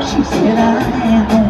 She said I am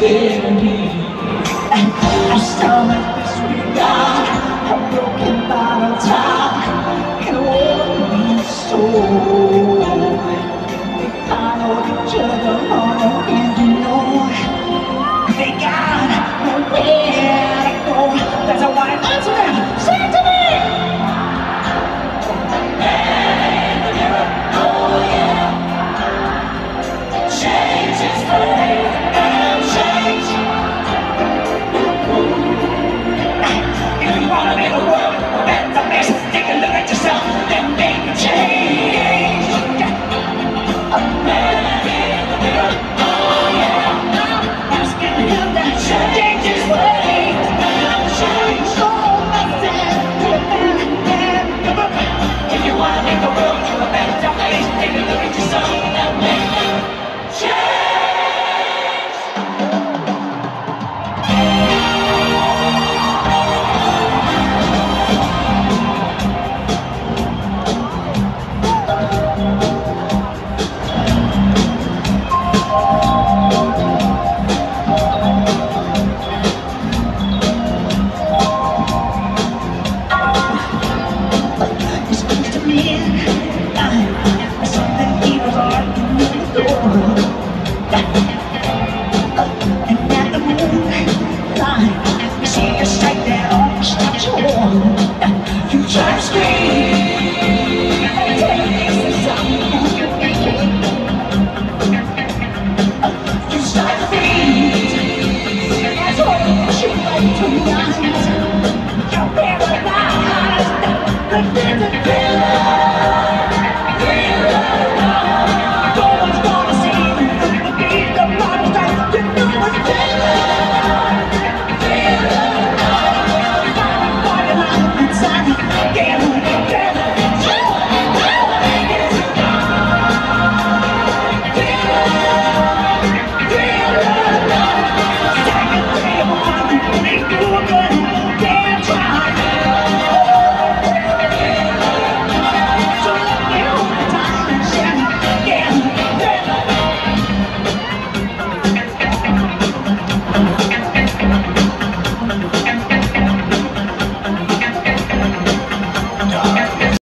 within me I stomach this regard A broken bottle Japan.